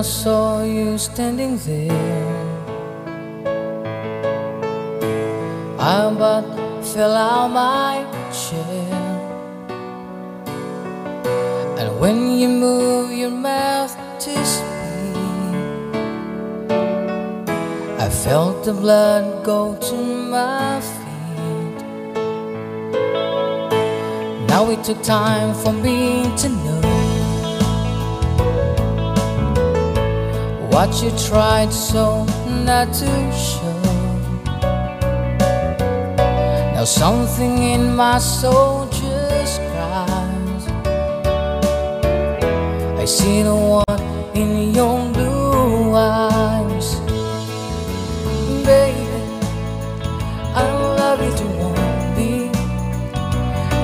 I saw you standing there. I about fell out my chair. And when you move your mouth to speak, I felt the blood go to my feet. Now it took time for me to know what you tried so not to show. Now something in my soul just cries. I see the one in your blue eyes, baby. I love you to want me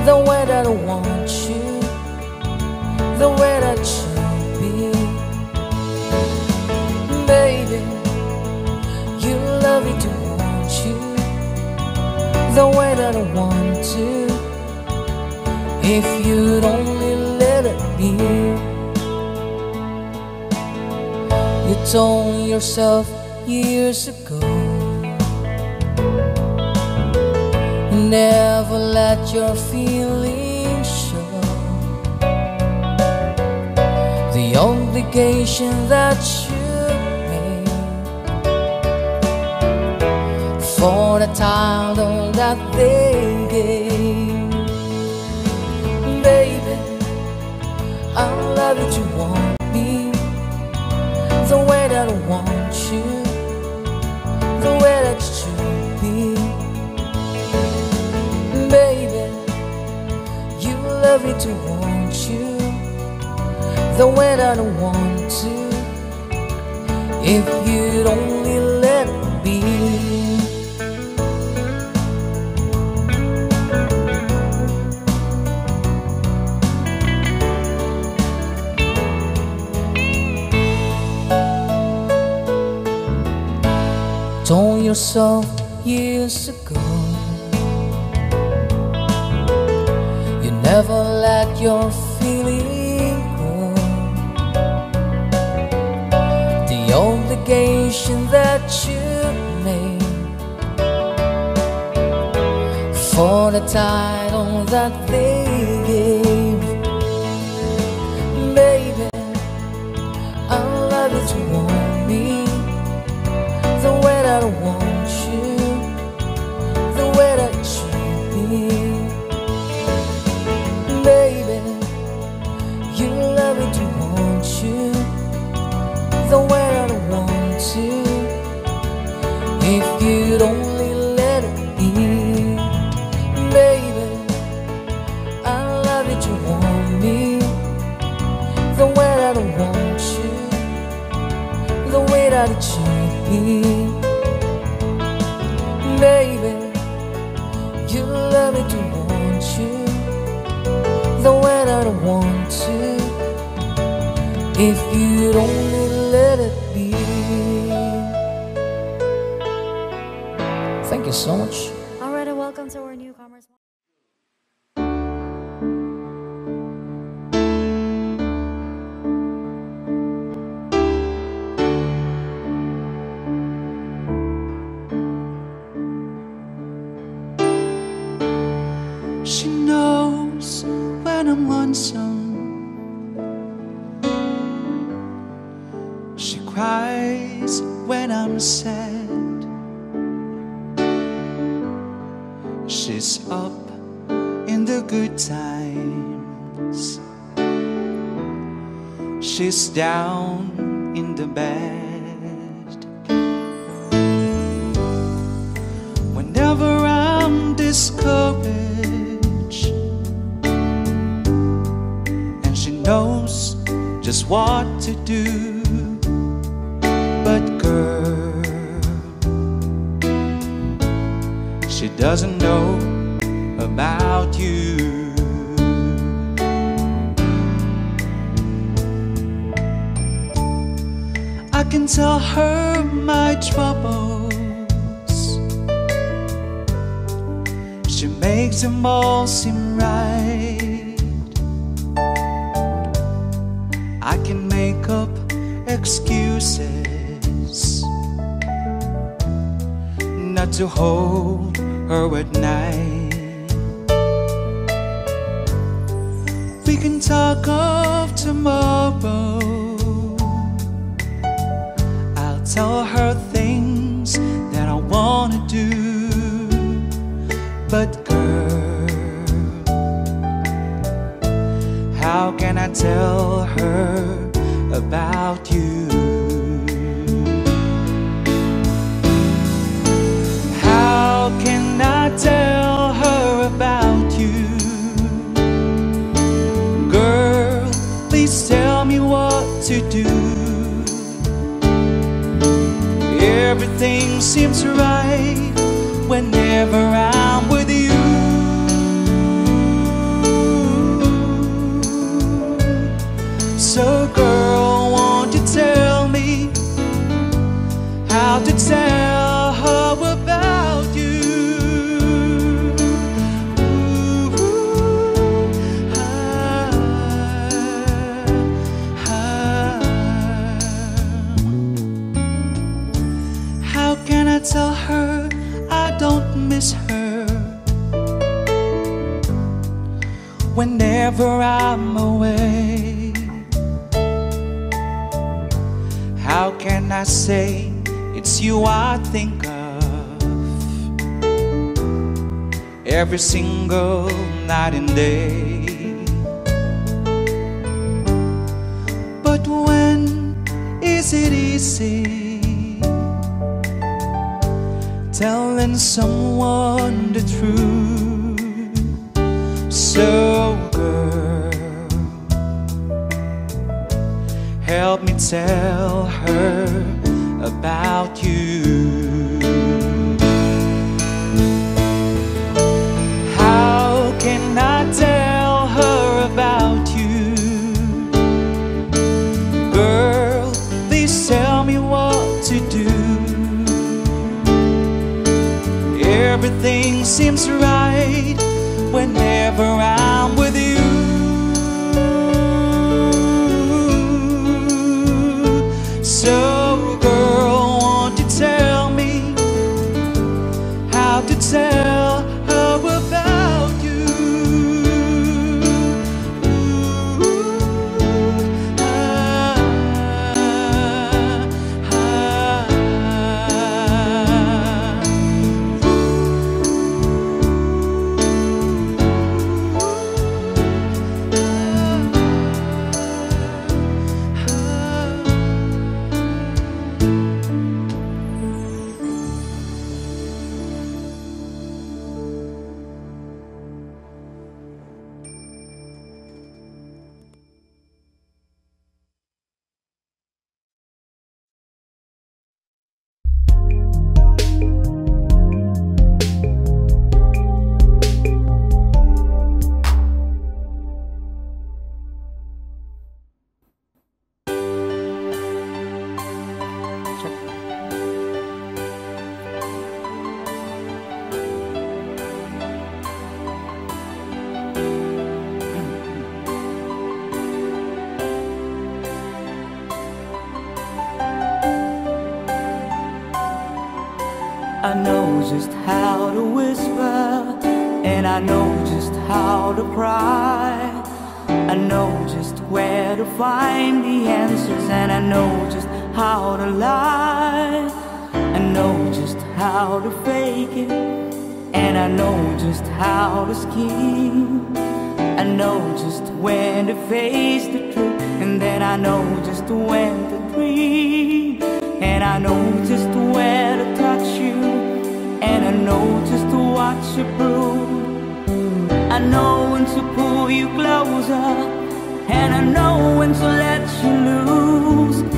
the way that I want you, the way that should the way that I want to. If you'd only let it be, you told yourself years ago. Never let your feelings show the obligation that you for the title that they gave. Baby, I love you to want me the way that I want you, the way that you should be. Baby, you love me to want you the way that I want to. If you'd only yourself years ago. You never let your feeling go. The obligation that you made. For the title that they the way what to do. But, girl, she doesn't know about you. I can tell her my troubles. She makes them all seem right. To hold her at night. We can talk of tomorrow. I'll tell her things that I wanna do. But girl, how can I tell her about seems right whenever I'm whenever I'm away? How can I say it's you I think of every single night and day? But when is it easy telling someone the truth? So, help me tell her about you. How can I tell her about you? Girl, please tell me what to do. Everything seems right I know just where to find the answers, and I know just how to lie. I know just how to fake it, and I know just how to scheme. I know just when to face the truth, and then I know just when to dream. And I know just where to touch you, and I know just what to prove. I know when to pull you closer, and I know when to let you loose.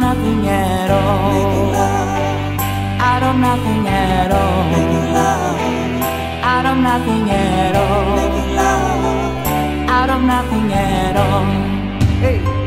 don't nothing at all. Making love. I don't nothing at all. Making love. I don't nothing at all. Making love. I don't nothing at all. Hey.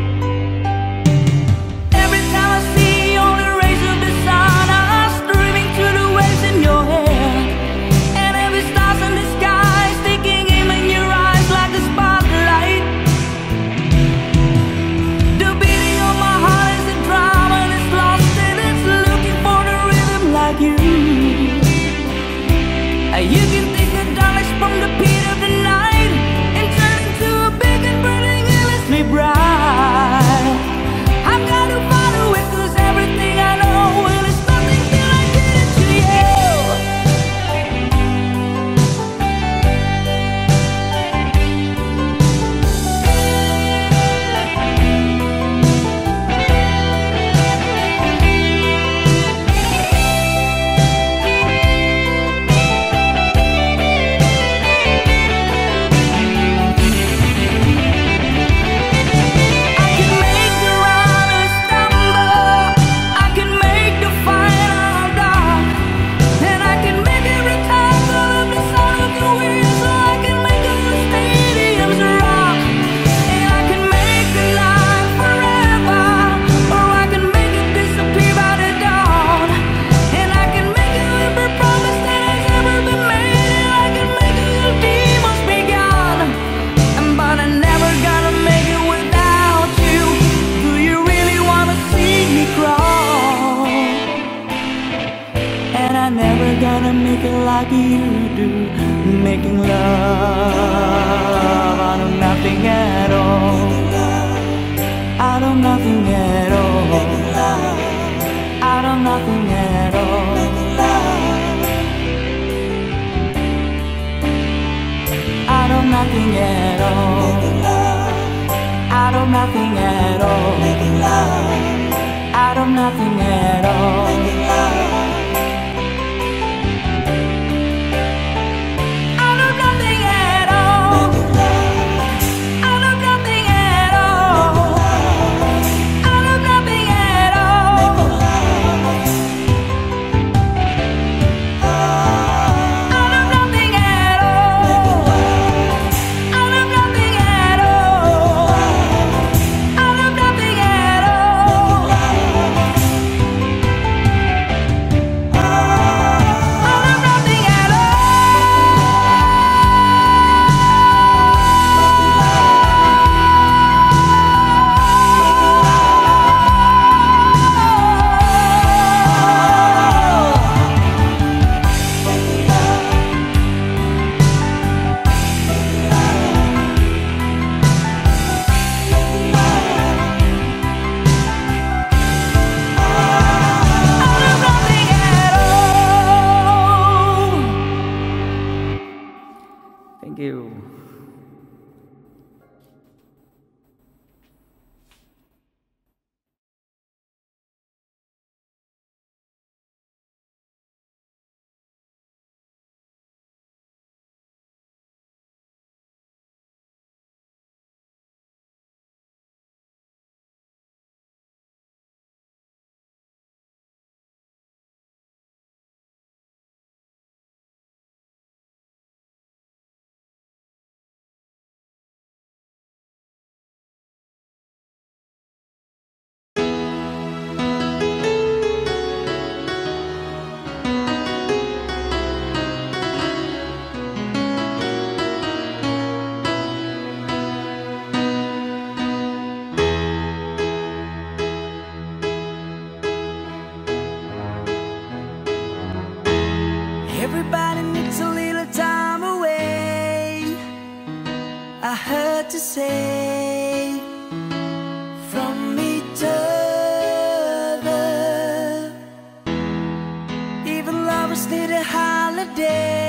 day.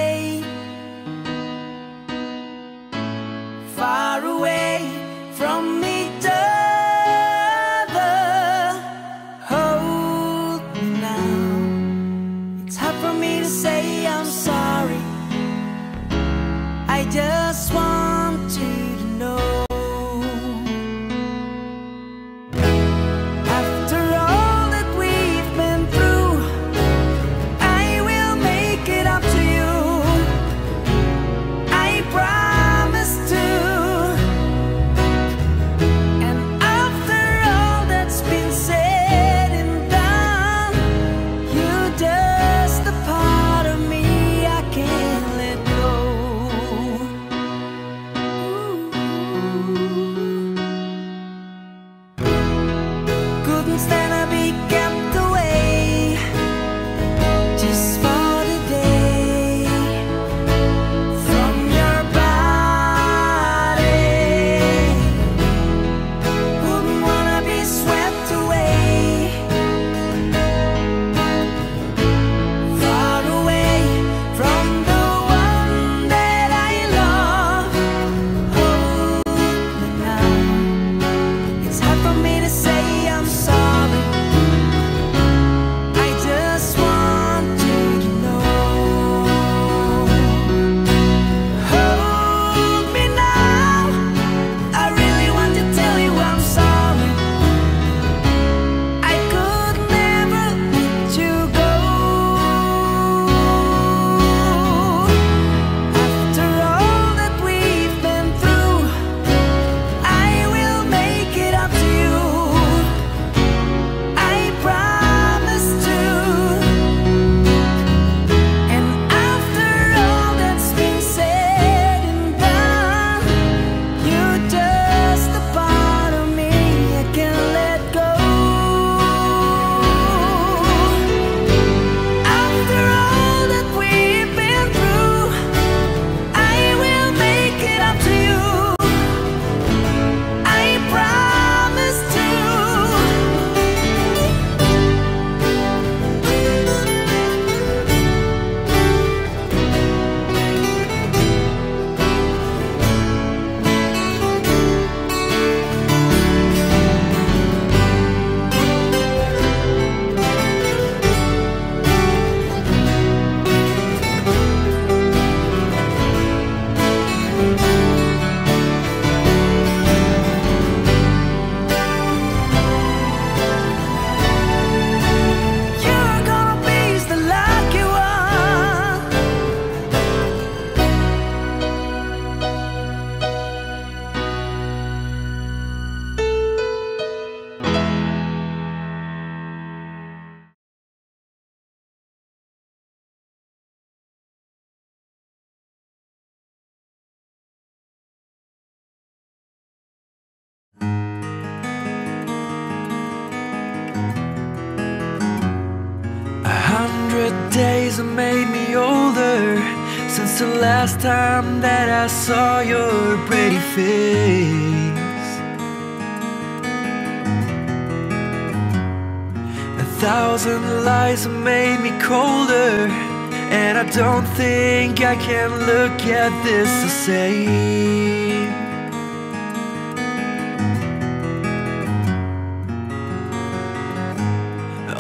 have made me older Since the last time that I saw your pretty face. A thousand lies have made me colder And I don't think I can look at this the same.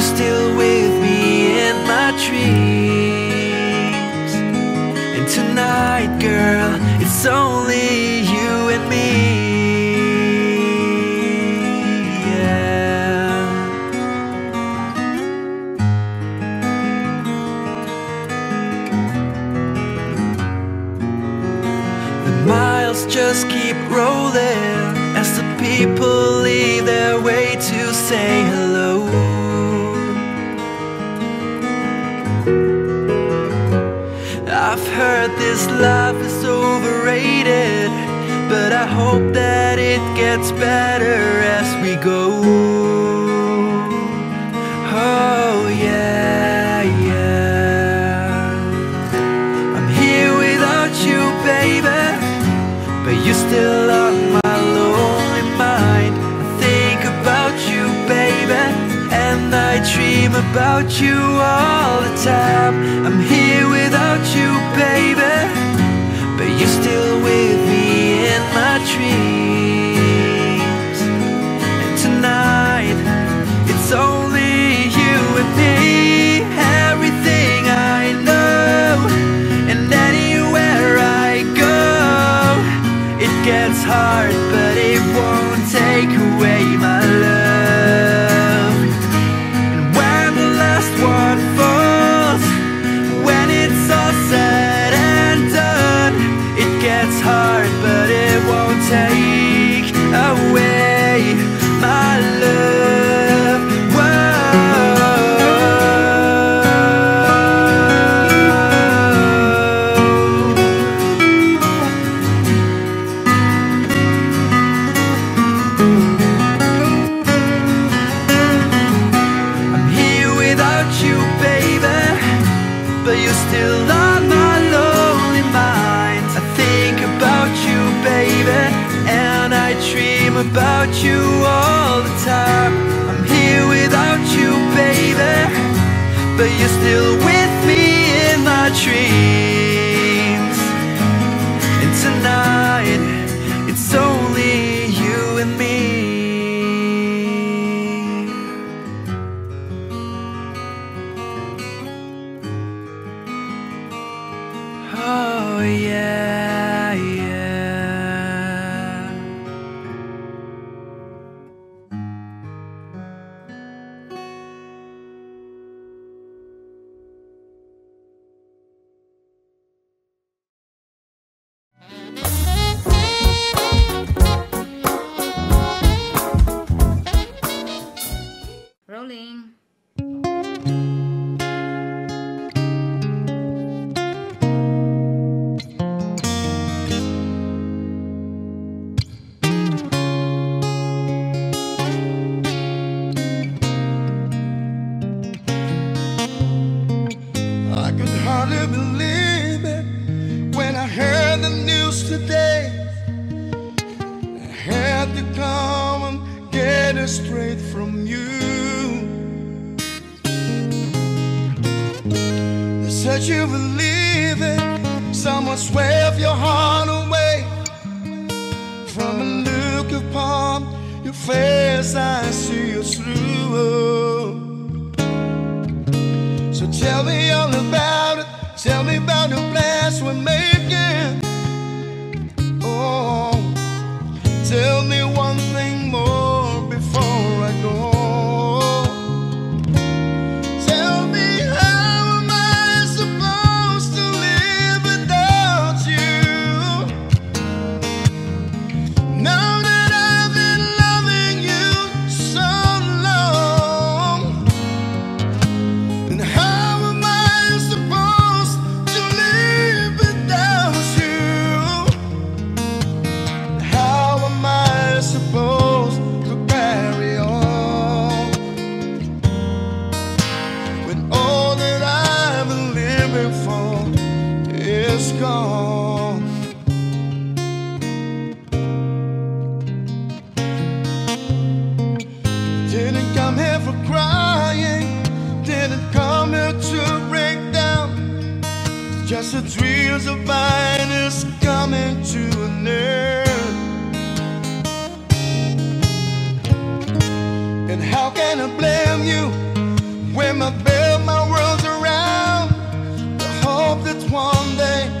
you still with me in my dreams? And tonight, girl, it's only you and me. The dreams of mine is coming to an end. And how can I blame you when I build my world around the hope that one day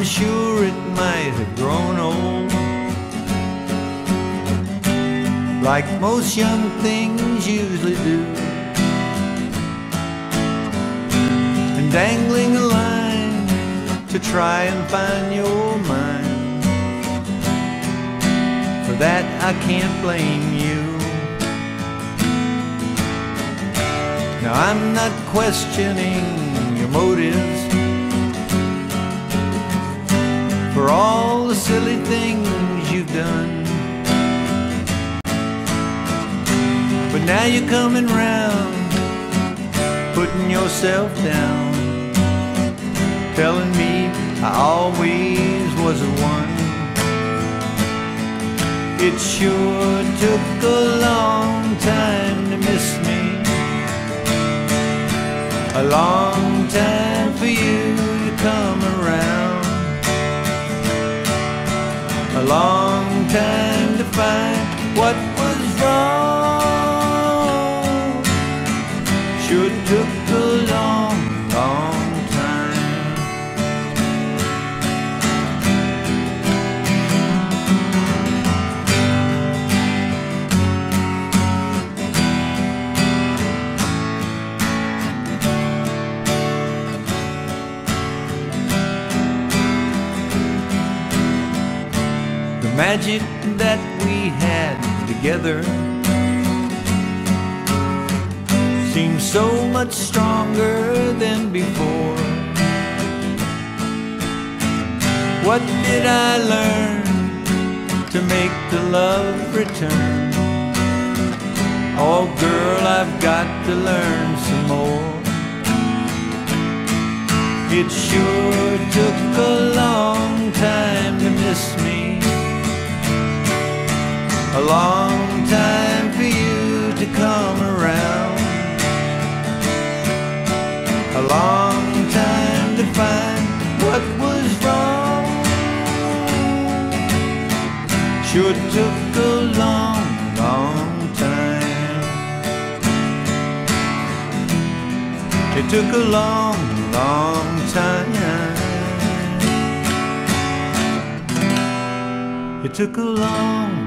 I'm sure it might have grown old. Like most young things usually do. And dangling a line to try and find your mind. For that I can't blame you. Now I'm not questioning your motives for all the silly things you've done. But now you're coming round, putting yourself down, telling me I always was the one. It sure took a long time to miss me, a long time for you to come a long time to find what magic that we had together seems so much stronger than before. What did I learn to make the love return? Oh, girl, I've got to learn some more. It sure took a long time to miss me a long time for you to come around, a long time to find what was wrong. Sure took a long, long time. It took a long, long time. It took a long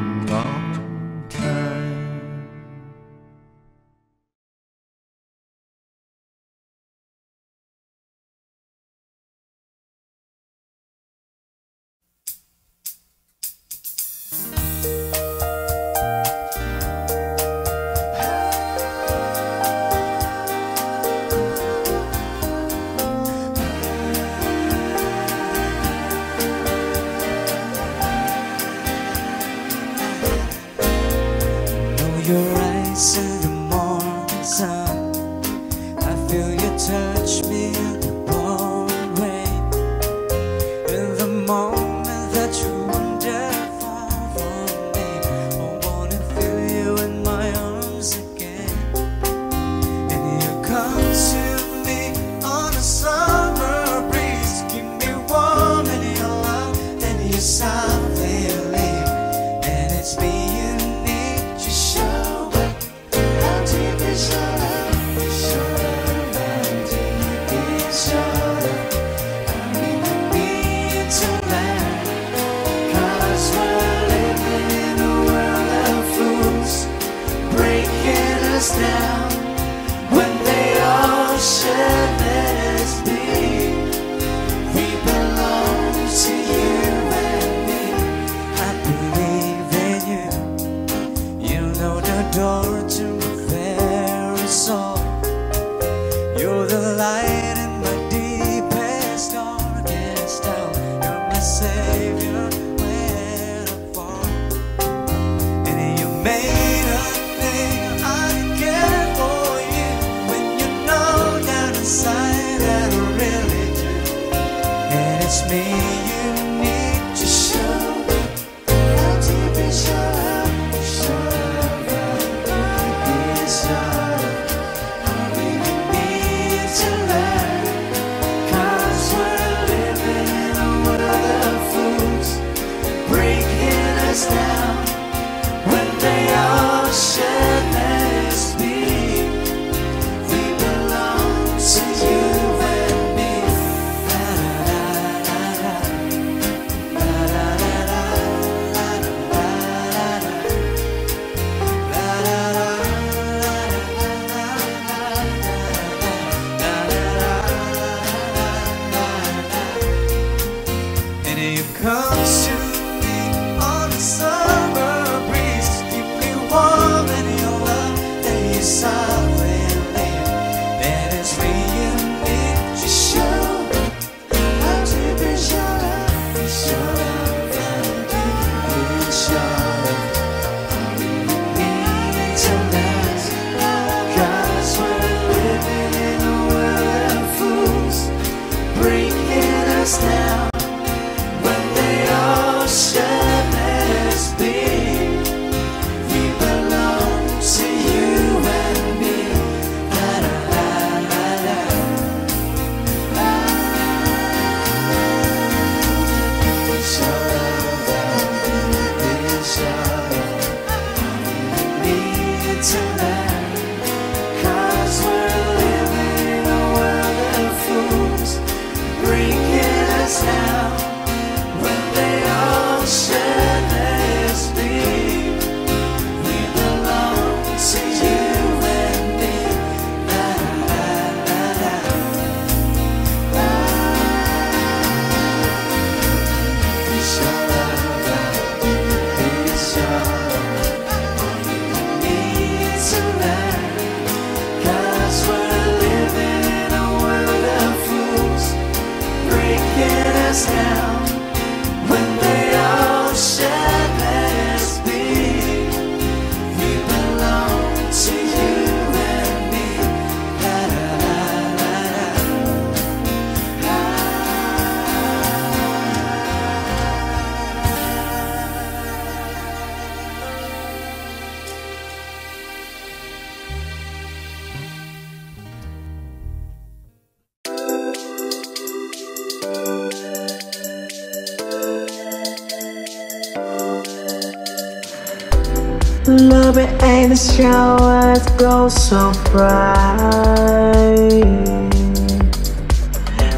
Love it and the showers go so bright.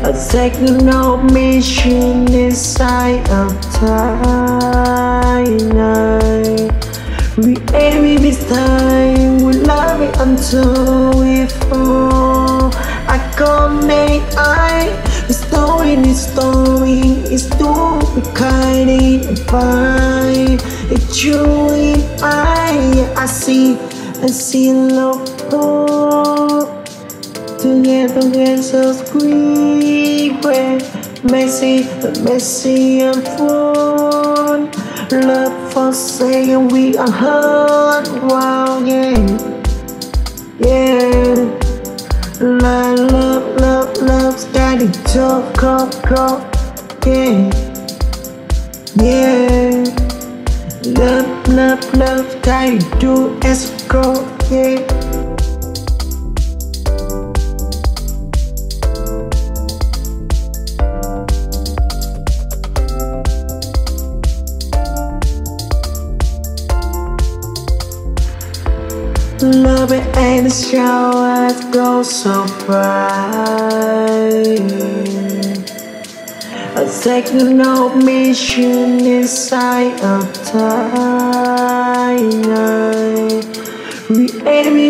A second of mission inside of time. We aim it this time, we love it until we fall. I can't make I. The story is story is too kind and fine. In I, I see, I see love. Together we're so sweet, messy, messy and fun. Love for saying we are hurt, wow, yeah, yeah. Love, love, love, love, starting to go, go, yeah, yeah. Love, love, love, starting to escort, yeah. Love it and the showers go so bright. A second of mission inside of time. We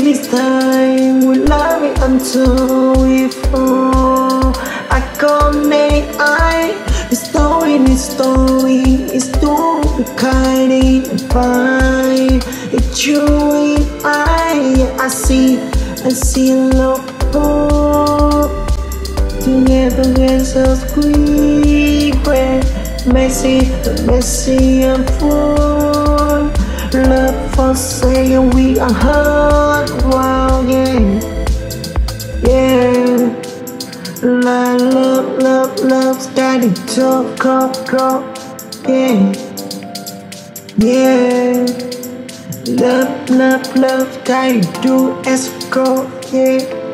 this time, we love it until we fall. I can't make I. The story, the story is too kind and fine. It's you and I, I see, I see love. Together we're so sweet, messy, messy and fun. Love for saying we are hurt, wow, yeah, yeah. Love, love, love, love, starting to go, go, yeah, yeah. Love, love, love, starting to escort, yeah.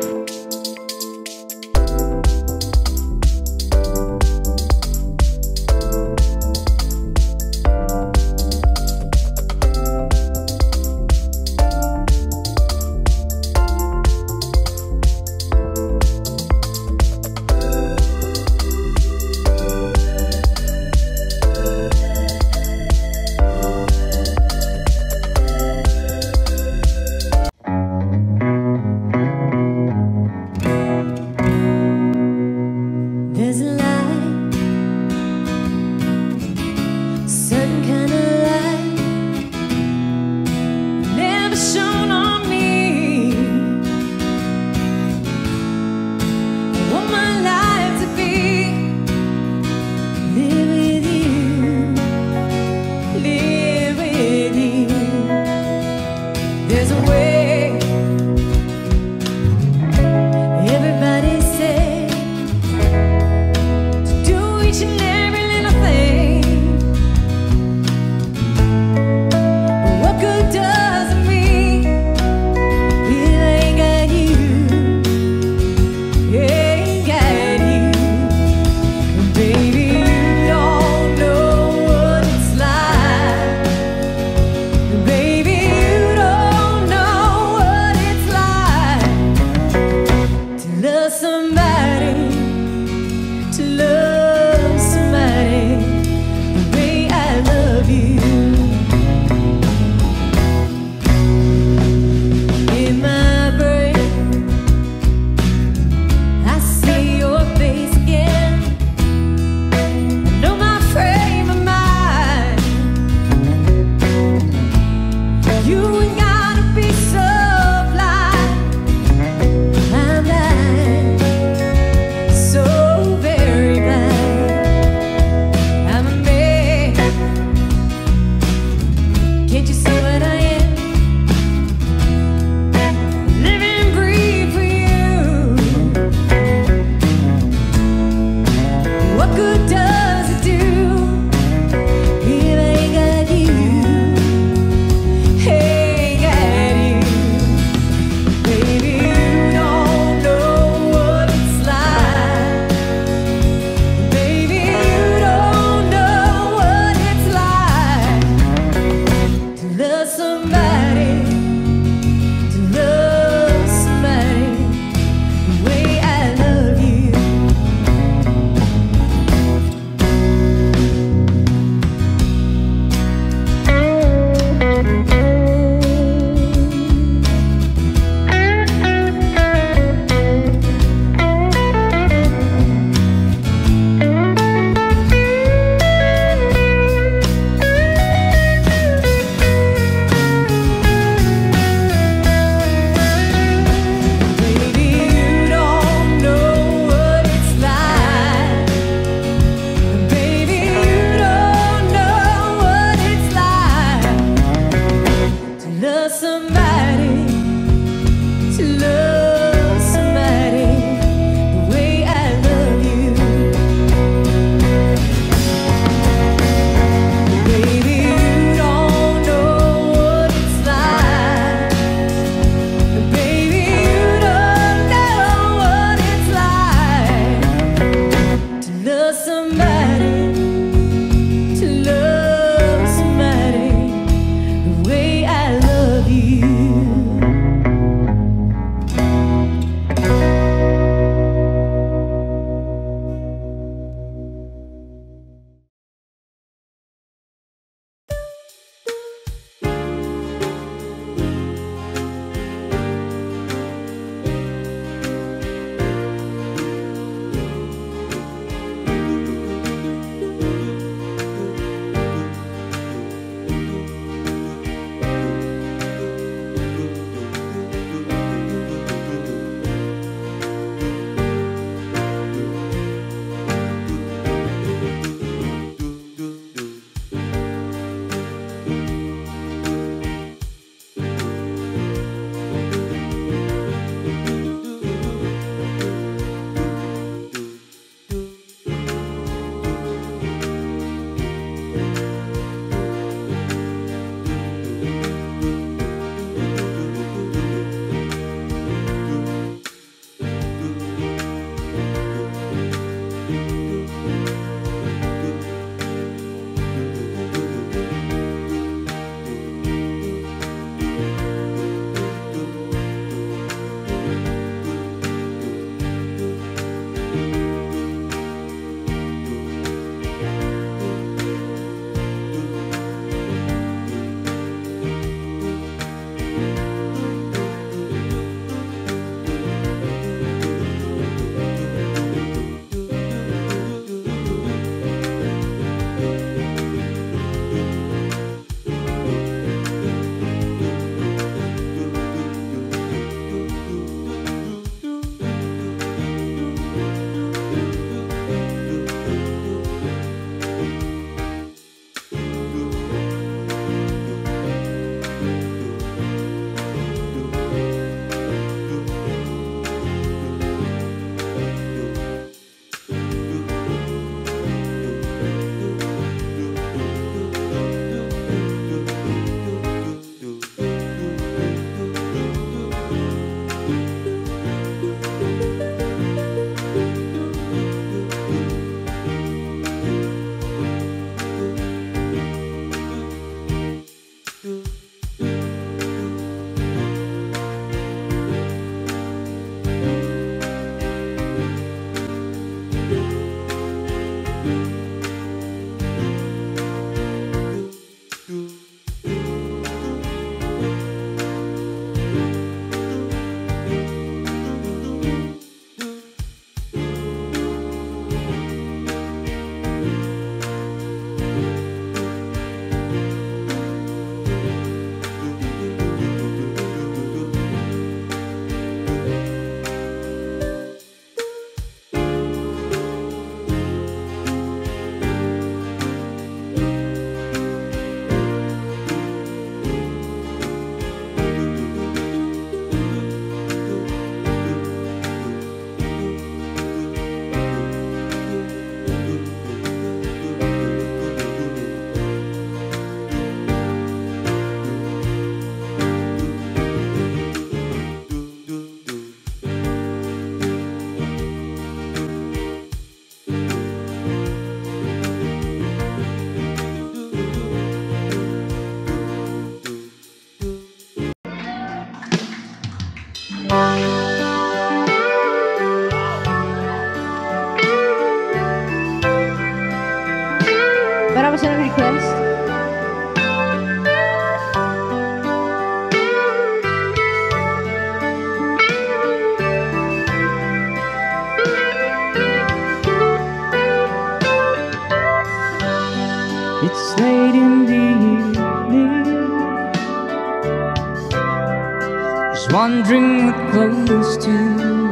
Clothes to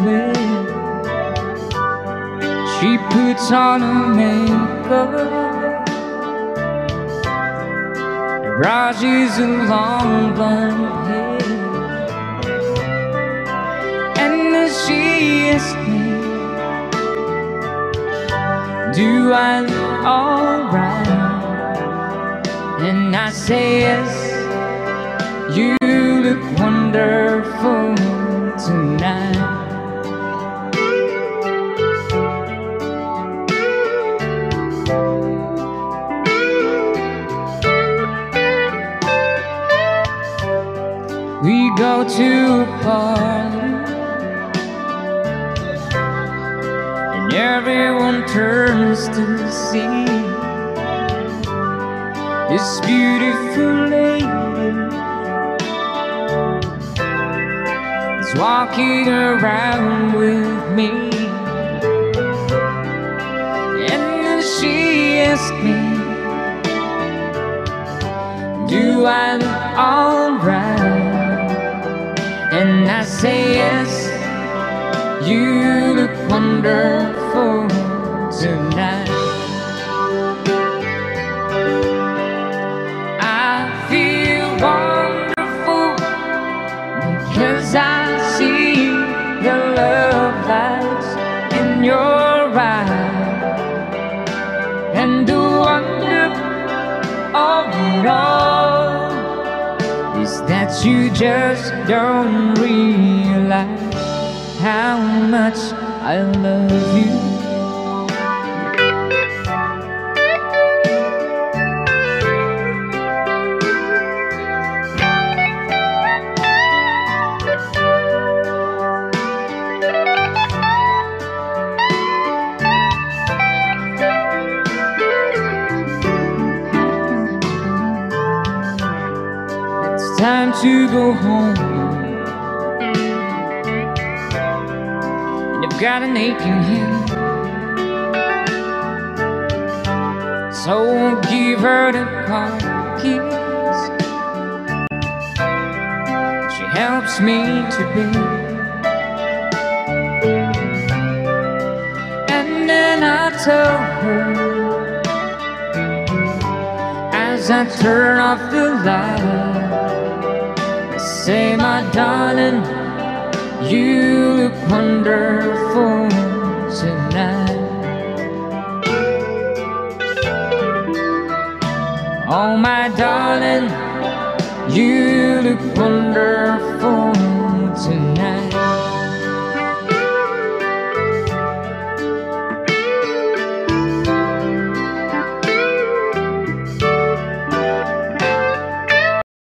wear. She puts on her makeup. Brushes her long blonde hair. And as she asks me, Do I look alright? And I say yes, you look wonderful tonight. We go to a party and everyone turns to see this beautiful lady walking around with me. And then she asks me, Do I look alright? And I say yes, you look wonderful tonight. You just don't realize how much I love you. To go home. And I've got an aching head. So I'll give her the car keys. She helps me to be. And then I tell her as I turn off the light. Say, my darling, you look wonderful tonight. Oh, my darling, you look wonderful